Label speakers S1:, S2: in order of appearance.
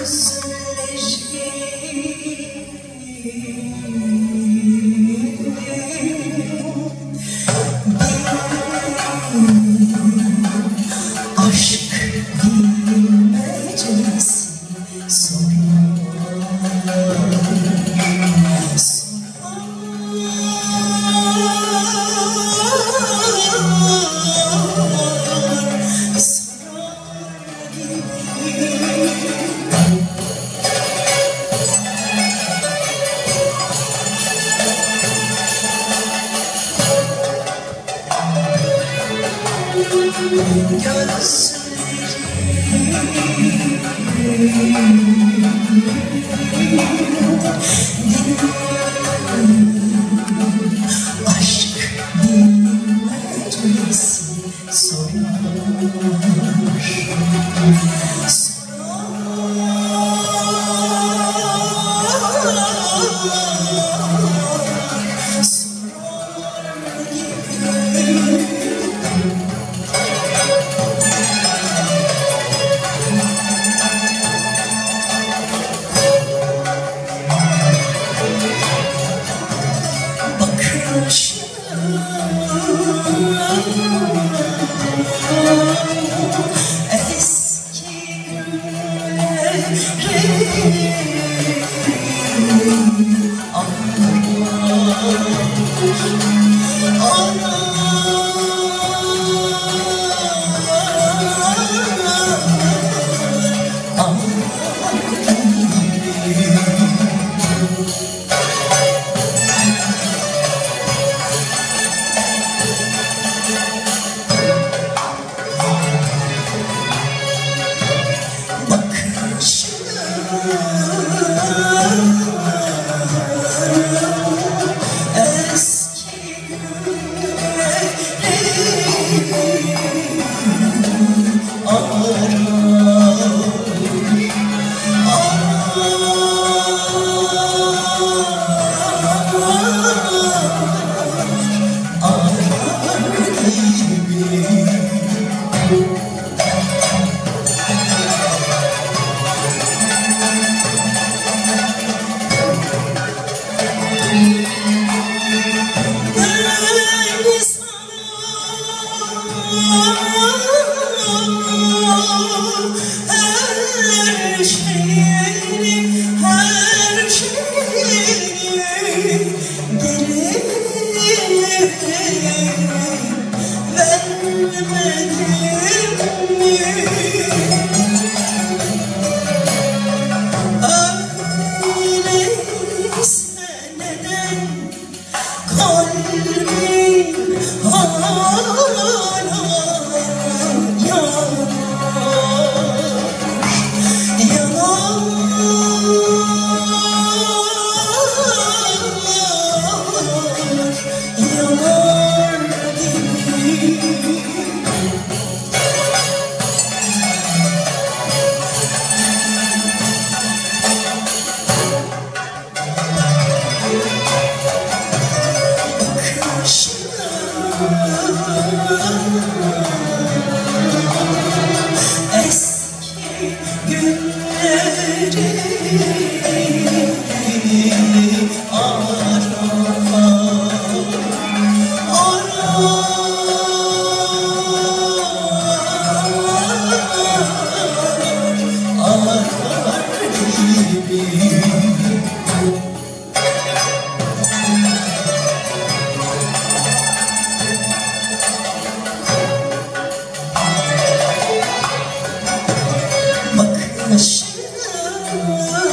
S1: Jesus. Thank you. Kalbim Eski günleri Oh.